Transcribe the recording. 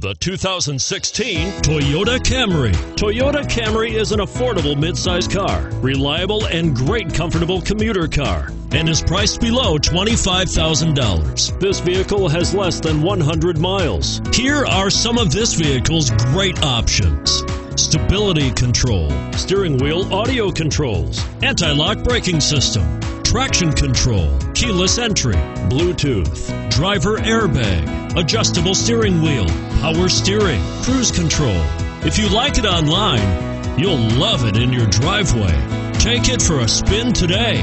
The 2016 Toyota Camry. Toyota Camry is an affordable midsize car, reliable and great comfortable commuter car, and is priced below $25,000. This vehicle has less than 100 miles. Here are some of this vehicle's great options. Stability control, steering wheel audio controls, anti-lock braking system, traction control, keyless entry, Bluetooth, driver airbag, adjustable steering wheel, power steering, cruise control. If you like it online, you'll love it in your driveway. Take it for a spin today.